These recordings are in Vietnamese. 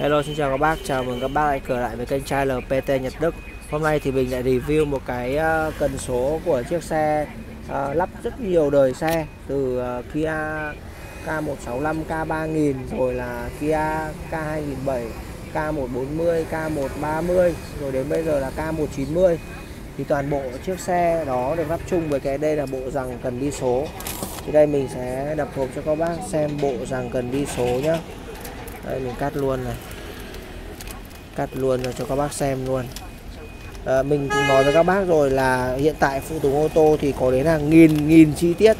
Hello xin chào các bác, chào mừng các bác lại trở lại với kênh trai LPT Nhật Đức. Hôm nay thì mình lại review một cái ờ, cần số của chiếc xe uh, lắp rất nhiều đời xe Từ uh, Kia K165, K3000 rồi là Kia K2007, K140, K130 rồi đến bây giờ là K190 Thì toàn bộ chiếc xe đó được lắp chung với cái đây là bộ rằng cần đi số. Thì đây mình sẽ đập hộp cho các bác xem bộ rằng cần đi số nhé đây mình cắt luôn này. Cắt luôn rồi cho các bác xem luôn. À, mình cũng nói với các bác rồi là hiện tại phụ tùng ô tô thì có đến hàng nghìn nghìn chi tiết.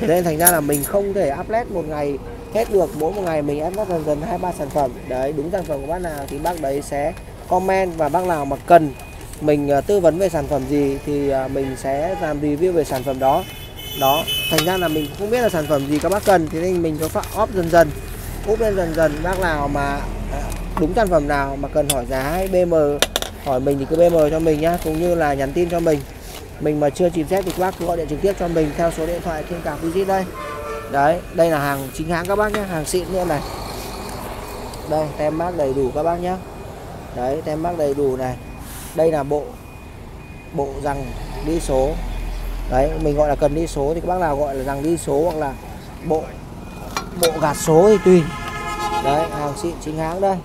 Thế nên thành ra là mình không thể upload một ngày hết được mỗi một ngày mình upload dần dần hai ba sản phẩm. Đấy đúng sản phẩm của bác nào thì bác đấy sẽ comment và bác nào mà cần mình ờ, tư vấn về sản phẩm gì thì ờ, mình sẽ làm review về sản phẩm đó. Đó thành ra là mình không biết là sản phẩm gì các bác cần. Thế nên mình có phát óp dần dần úp lên dần dần, bác nào mà à, đúng sản phẩm nào mà cần hỏi giá hay BM hỏi mình thì cứ BM cho mình nhá, cũng như là nhắn tin cho mình. Mình mà chưa tìm xét thì các bác cứ gọi điện trực tiếp cho mình theo số điện thoại trên cả visit đây. Đấy, đây là hàng chính hãng các bác nhé hàng xịn nữa này. Đây, tem mác đầy đủ các bác nhé đấy, tem mác đầy đủ này. Đây là bộ bộ rằng đi số. Đấy, mình gọi là cần đi số thì các bác nào gọi là rằng đi số hoặc là bộ bộ gạt số thì tùy đấy, hàng xịn chính hãng đây.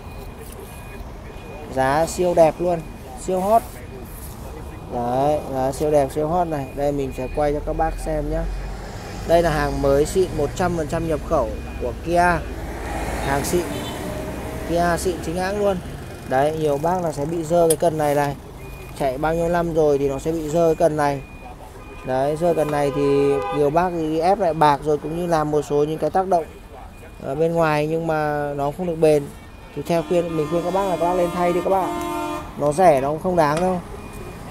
Giá siêu đẹp luôn, siêu hot. Đấy, giá siêu đẹp, siêu hot này. Đây, mình sẽ quay cho các bác xem nhé đây là hàng mới xịn 100% nhập khẩu của Kia. Hàng xịn. Kia xịn chính hãng luôn. Đấy, nhiều bác là sẽ bị dơ cái cần này này. Chạy bao nhiêu năm rồi thì nó sẽ bị dơ cái cần này. Đấy dơ cần này thì nhiều bác thì ép lại bạc rồi, cũng như làm một số những cái tác động ở bên ngoài nhưng mà nó không được bền. Thì theo khuyên, mình khuyên các bác là các bác lên thay đi các bạn nó rẻ, nó cũng không đáng đâu.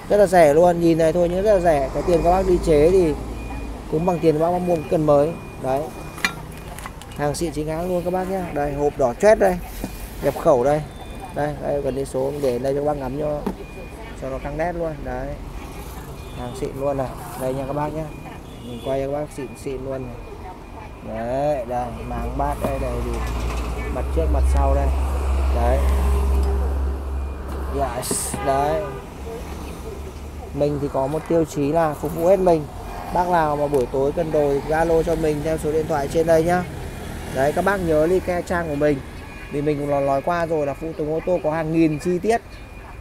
Rất là rẻ luôn, nhìn này thôi, nhưng rất là rẻ. Cái tiền các bác đi chế thì cũng bằng tiền các bác mua một cần mới. Đấy. Hàng xịn chính hãng luôn các bác nhé đây, hộp đỏ chét đây. Nhập khẩu đây. Đây đây gần đi số để đây cho các bác ngắm cho cho nó căng nét luôn. Đấy. Hàng xịn luôn này. Đây nha các bác nhé mình quay cho các bác xịn xịn luôn này đấy đây màng bát đây đầy đủ mặt trước mặt sau đây. Đấy. Yes đấy. Mình thì có một tiêu chí là phục vụ hết mình. Bác nào mà buổi tối cần đồ thì cho mình theo số điện thoại trên đây nhá. Đấy các bác nhớ đi ke trang của mình. Vì mình cũng nói, qua rồi là phụ tùng ô tô có hàng nghìn chi tiết.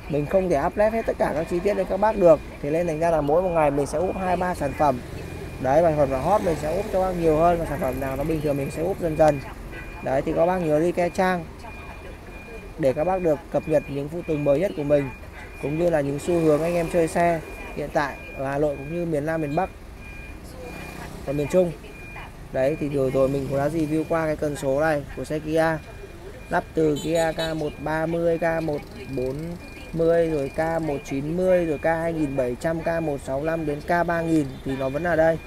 Mình không thể upload hết tất cả các chi tiết lên các bác được. Thì nên thành ra là mỗi một ngày mình sẽ úp hai ba sản phẩm đấy bằng phần là hot mình sẽ úp cho bác nhiều hơn, và sản phẩm nào nó bình thường mình sẽ úp dần dần. Đấy, thì các bác nhớ đi ke trang để các bác được cập nhật những phụ tùng mới nhất của mình, cũng như là những xu hướng anh em chơi xe hiện tại ở Hà Nội cũng như miền Nam, miền Bắc và miền Trung. Đấy, thì vừa rồi mình cũng đã review qua cái cần số này của xe Kia, lắp từ Kia K130 K140 rồi K190 rồi K2700 K165 đến K3000 thì nó vẫn ở đây.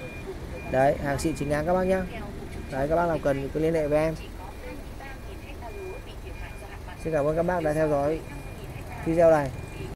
Đấy, hàng xịn chính hãng các bác nhá. Đấy, các bác nào cần cứ liên hệ với em. Xin cảm ơn các bác đã theo dõi video này.